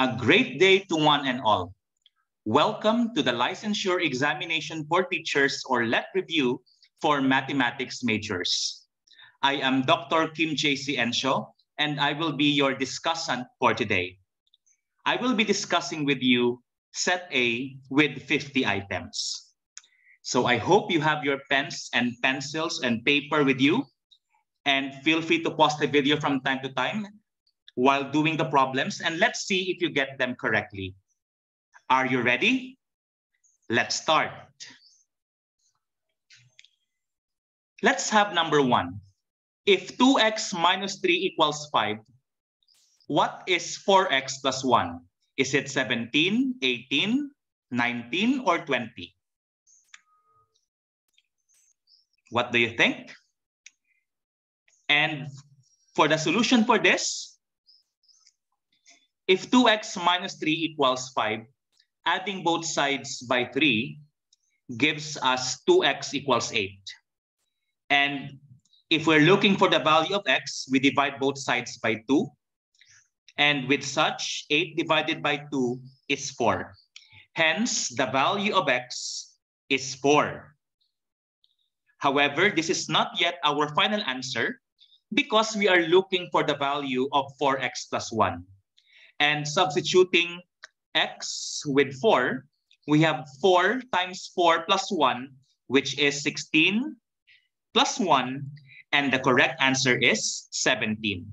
A great day to one and all. Welcome to the licensure examination for teachers or LET review for mathematics majors. I am Dr. Kim J.C. Ensho, and I will be your discussant for today. I will be discussing with you set A with 50 items. So I hope you have your pens and pencils and paper with you and feel free to pause the video from time to time while doing the problems and let's see if you get them correctly. Are you ready? Let's start. Let's have number one. If 2x minus 3 equals 5, what is 4x plus 1? Is it 17, 18, 19, or 20? What do you think? And for the solution for this, if 2x minus 3 equals 5, adding both sides by 3 gives us 2x equals 8. And if we're looking for the value of x, we divide both sides by 2. And with such, 8 divided by 2 is 4. Hence, the value of x is 4. However, this is not yet our final answer because we are looking for the value of 4x plus 1. And substituting x with 4, we have 4 times 4 plus 1, which is 16 plus 1, and the correct answer is 17.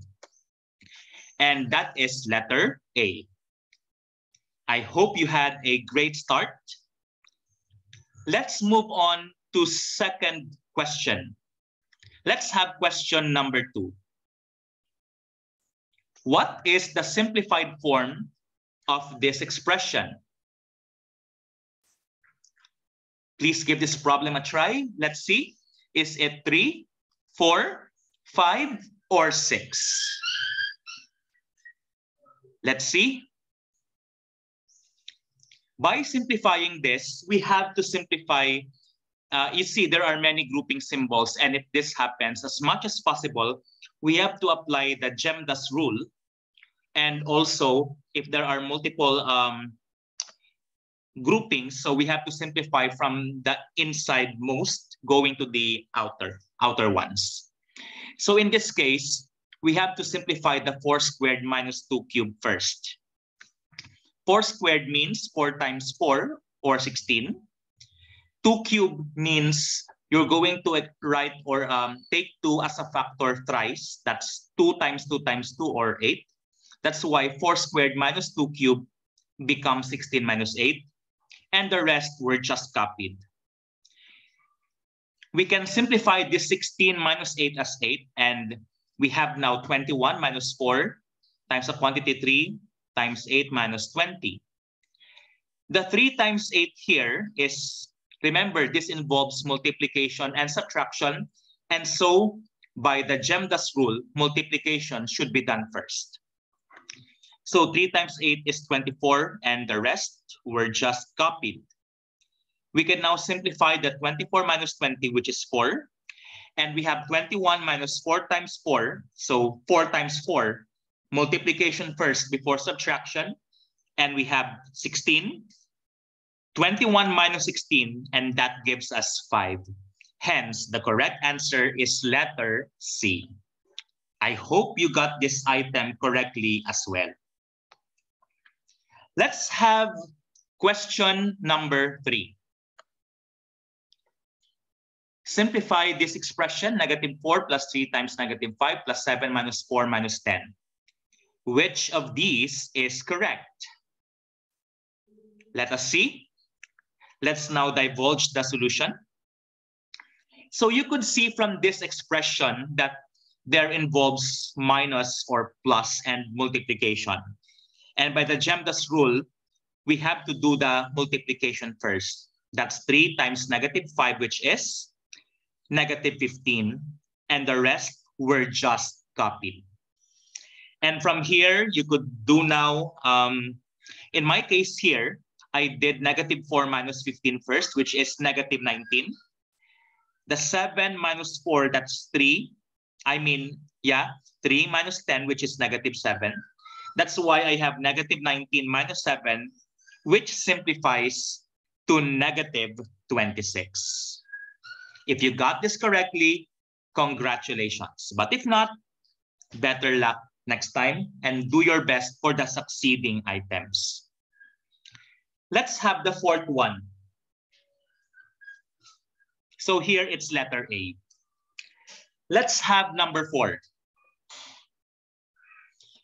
And that is letter A. I hope you had a great start. Let's move on to second question. Let's have question number two. What is the simplified form of this expression? Please give this problem a try. Let's see. Is it three, four, five, or six? Let's see. By simplifying this, we have to simplify uh, you see there are many grouping symbols. And if this happens, as much as possible, we have to apply the GEMDAS rule. And also, if there are multiple um, groupings, so we have to simplify from the inside most going to the outer, outer ones. So in this case, we have to simplify the 4 squared minus 2 cubed first. 4 squared means 4 times 4 or 16 2 cube means you're going to write or um, take 2 as a factor thrice. That's 2 times 2 times 2 or 8. That's why 4 squared minus 2 cube becomes 16 minus 8. And the rest were just copied. We can simplify this 16 minus 8 as 8. And we have now 21 minus 4 times the quantity 3 times 8 minus 20. The 3 times 8 here is Remember, this involves multiplication and subtraction. And so by the GEMDAS rule, multiplication should be done first. So 3 times 8 is 24, and the rest were just copied. We can now simplify the 24 minus 20, which is 4. And we have 21 minus 4 times 4. So 4 times 4, multiplication first before subtraction. And we have 16 21 minus 16, and that gives us 5. Hence, the correct answer is letter C. I hope you got this item correctly as well. Let's have question number three. Simplify this expression, negative 4 plus 3 times negative 5 plus 7 minus 4 minus 10. Which of these is correct? Let us see. Let's now divulge the solution. So you could see from this expression that there involves minus or plus and multiplication. And by the GEMDAS rule, we have to do the multiplication first. That's 3 times negative 5, which is negative 15. And the rest were just copied. And from here, you could do now, um, in my case here, I did negative 4 minus 15 first, which is negative 19. The 7 minus 4, that's 3. I mean, yeah, 3 minus 10, which is negative 7. That's why I have negative 19 minus 7, which simplifies to negative 26. If you got this correctly, congratulations. But if not, better luck next time and do your best for the succeeding items. Let's have the fourth one. So here it's letter A. Let's have number four.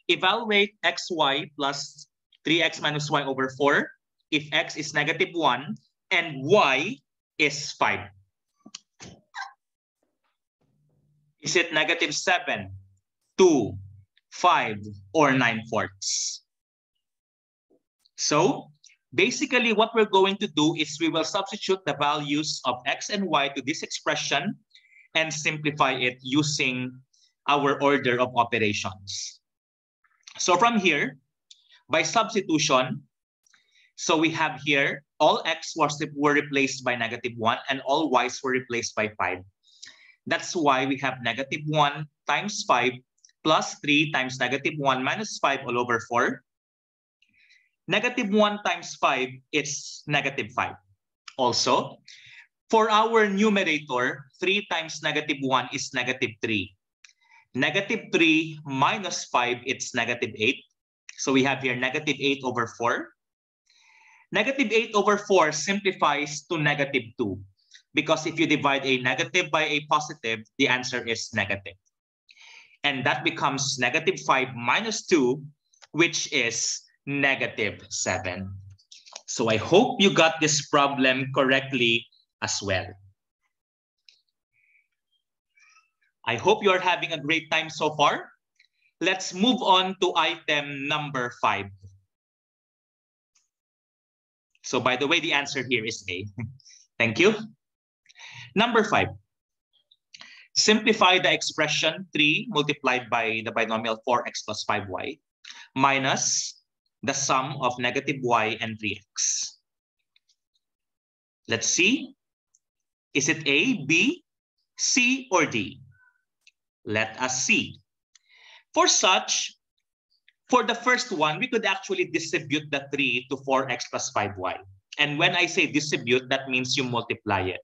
Evaluate xy plus 3x minus y over 4 if x is negative 1 and y is 5. Is it negative 7, 2, 5, or 9 fourths? So basically what we're going to do is we will substitute the values of x and y to this expression and simplify it using our order of operations. So from here, by substitution, so we have here all x was, were replaced by negative 1 and all y's were replaced by 5. That's why we have negative 1 times 5 plus 3 times negative 1 minus 5 all over 4. Negative 1 times 5 is negative 5. Also, for our numerator, 3 times negative 1 is negative 3. Negative 3 minus 5, it's negative 8. So we have here negative 8 over 4. Negative 8 over 4 simplifies to negative 2 because if you divide a negative by a positive, the answer is negative. And that becomes negative 5 minus 2, which is negative 7. So I hope you got this problem correctly as well. I hope you're having a great time so far. Let's move on to item number 5. So by the way, the answer here is A. Thank you. Number five, simplify the expression 3 multiplied by the binomial 4x plus 5y minus the sum of negative y and 3x. Let's see. Is it A, B, C, or D? Let us see. For such, for the first one, we could actually distribute the 3 to 4x plus 5y. And when I say distribute, that means you multiply it.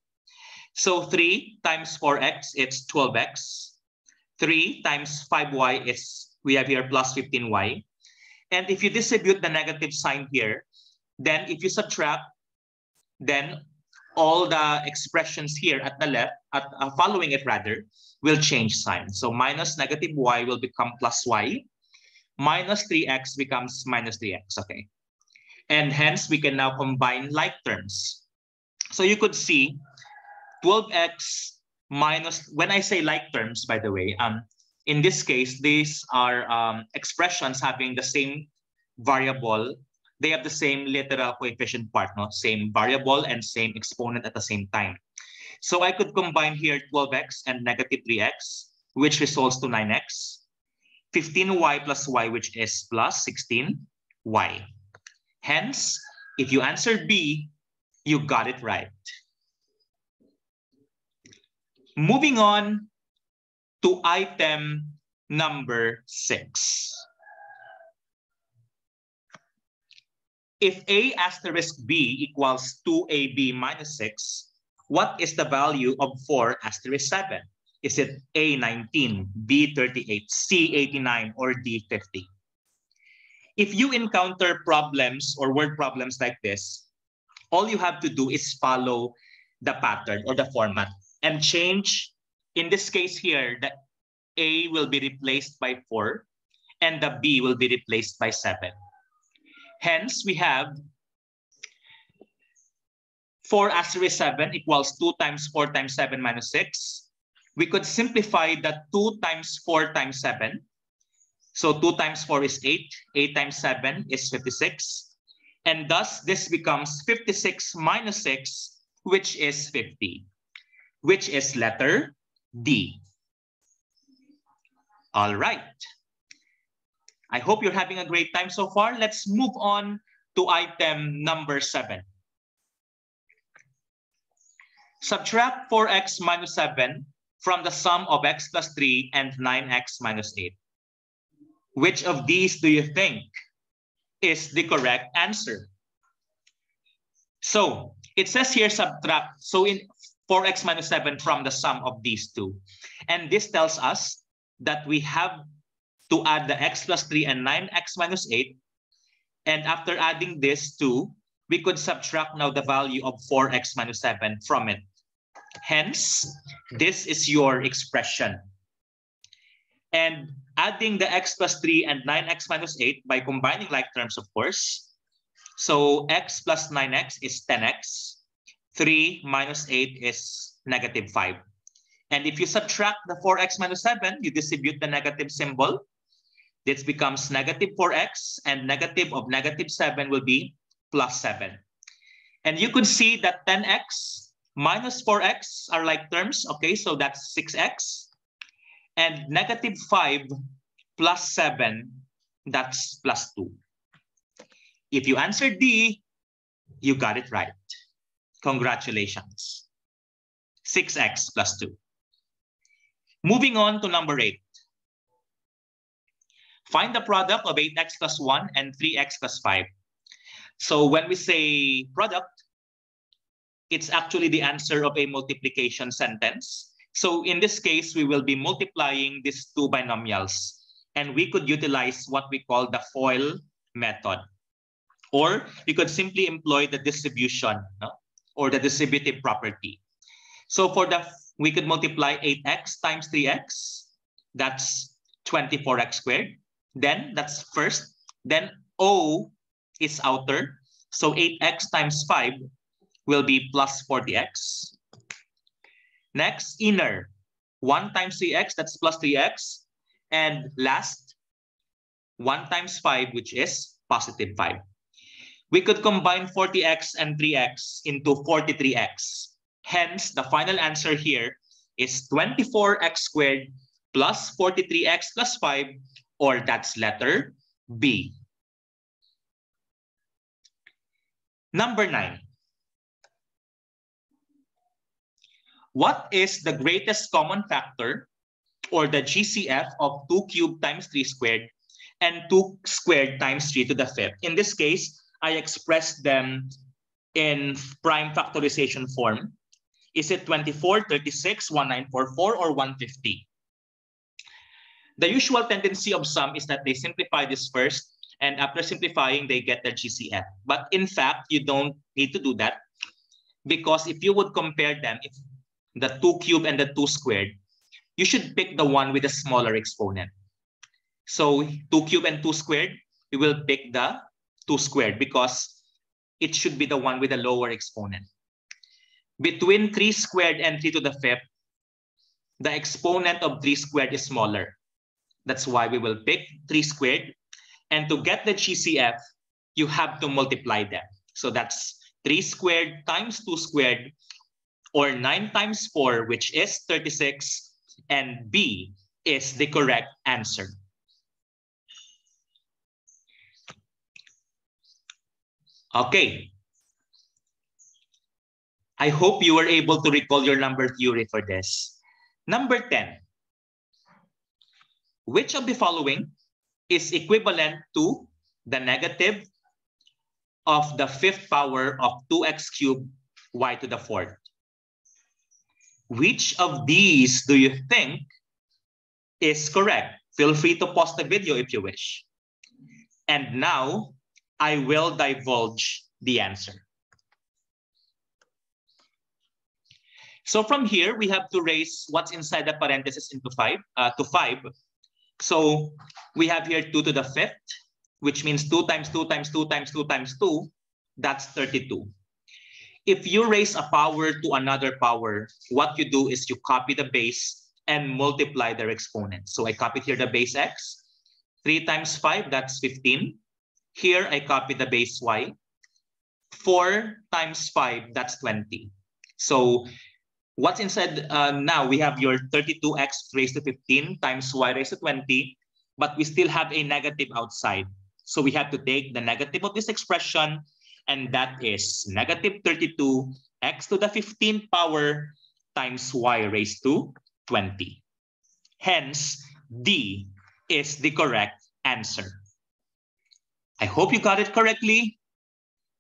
So 3 times 4x, it's 12x. 3 times 5y is, we have here plus 15y. And if you distribute the negative sign here, then if you subtract, then all the expressions here at the left, at, uh, following it rather, will change sign. So minus negative y will become plus y. Minus 3x becomes minus 3x, okay? And hence, we can now combine like terms. So you could see 12x minus, when I say like terms, by the way, um, in this case, these are um, expressions having the same variable. They have the same literal coefficient part, no? same variable and same exponent at the same time. So I could combine here 12x and negative 3x, which results to 9x. 15y plus y, which is plus 16y. Hence, if you answered B, you got it right. Moving on to item number six. If A asterisk B equals 2AB minus 6, what is the value of 4 asterisk 7? Is it A 19, B 38, C 89, or D 50? If you encounter problems or word problems like this, all you have to do is follow the pattern or the format and change, in this case here, the A will be replaced by 4 and the B will be replaced by 7. Hence, we have 4 asterisk 7 equals 2 times 4 times 7 minus 6. We could simplify that 2 times 4 times 7. So 2 times 4 is 8. 8 times 7 is 56. And thus, this becomes 56 minus 6, which is 50 which is letter D. All right. I hope you're having a great time so far. Let's move on to item number seven. Subtract 4x minus 7 from the sum of x plus 3 and 9x minus 8. Which of these do you think is the correct answer? So it says here subtract. So in 4x minus 7 from the sum of these two. And this tells us that we have to add the x plus 3 and 9x minus 8. And after adding this two, we could subtract now the value of 4x minus 7 from it. Hence, this is your expression. And adding the x plus 3 and 9x minus 8 by combining like terms, of course. So x plus 9x is 10x. 3 minus 8 is negative 5. And if you subtract the 4x minus 7, you distribute the negative symbol. This becomes negative 4x, and negative of negative 7 will be plus 7. And you could see that 10x minus 4x are like terms. Okay, so that's 6x. And negative 5 plus 7, that's plus 2. If you answer D, you got it right. Congratulations. 6x plus 2. Moving on to number 8. Find the product of 8x plus 1 and 3x plus 5. So when we say product, it's actually the answer of a multiplication sentence. So in this case, we will be multiplying these two binomials. And we could utilize what we call the FOIL method. Or we could simply employ the distribution no? or the distributive property. So for the, we could multiply 8x times 3x. That's 24x squared. Then that's first. Then O is outer. So 8x times 5 will be plus 40x. Next, inner. 1 times 3x, that's plus 3x. And last, 1 times 5, which is positive 5. We could combine 40x and 3x into 43x. Hence, the final answer here is 24x squared plus 43x plus 5, or that's letter B. Number nine. What is the greatest common factor or the GCF of 2 cubed times 3 squared and 2 squared times 3 to the fifth? In this case, I expressed them in prime factorization form. Is it 24, 36, 1944, or 150? The usual tendency of some is that they simplify this first and after simplifying, they get their GCF. But in fact, you don't need to do that because if you would compare them, if the 2 cubed and the 2 squared, you should pick the one with a smaller exponent. So 2 cubed and 2 squared, you will pick the 2 squared because it should be the one with a lower exponent. Between 3 squared and 3 to the fifth, the exponent of 3 squared is smaller. That's why we will pick 3 squared and to get the GCF, you have to multiply them. So that's 3 squared times 2 squared, or 9 times 4, which is 36, and B is the correct answer. Okay. I hope you were able to recall your number theory for this. Number 10. Which of the following is equivalent to the negative of the fifth power of 2x cubed y to the fourth. Which of these do you think is correct? Feel free to pause the video if you wish. And now I will divulge the answer. So from here, we have to raise what's inside the parenthesis into five, uh, to five so we have here 2 to the fifth, which means 2 times 2 times 2 times 2 times 2, that's 32. If you raise a power to another power, what you do is you copy the base and multiply their exponents. So I copied here the base x. 3 times 5, that's 15. Here I copy the base y. 4 times 5, that's 20. So What's inside uh, now, we have your 32x raised to 15 times y raised to 20, but we still have a negative outside. So we have to take the negative of this expression, and that is negative 32 x to the 15th power times y raised to 20. Hence, D is the correct answer. I hope you got it correctly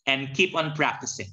and keep on practicing.